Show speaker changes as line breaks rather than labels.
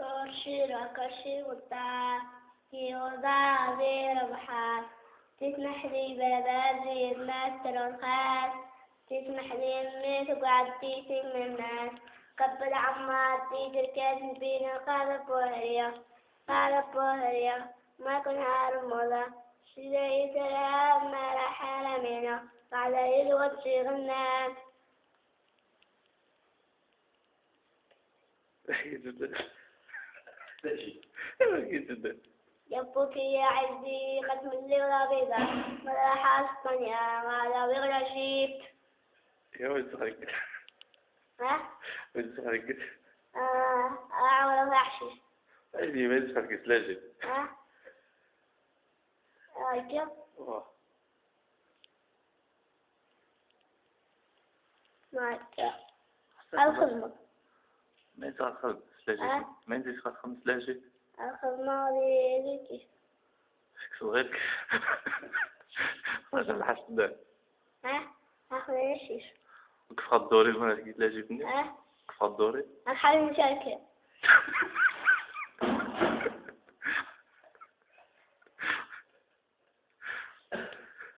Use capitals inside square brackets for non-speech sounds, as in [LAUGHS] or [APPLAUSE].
ترشيرك الشوطة يوضع زي ربحات تسمح لي ببازي المستر الخاص تسمح لي اني تقعد تيسي من الناس قبل عماتي تركز بين قال بوهريا قال بوهريا ما كن هارمولا شلي سلام ما راح رمينا على الوجه غنى يبوك يا عزي ختم اللي رابيضة ما راح أسبانيا ما لا وغلا شيب
يا ولد صغير
ها
ولد صغير
آه أعمل وحشي
أجي ما يدفعك سلاجل
ها ما أجل الخدمة
ما يدفع خلق سلاجل
أه؟
ما يدفع خمس سلاجل
الخدمة ليكي
فيك صغير خرج الحشد ده.
ها؟ أخذ الشيش
كيف الدوري وأنا قلت لا جبني
ها؟
كيف الدوري
الحل مشاركة [LAUGHS]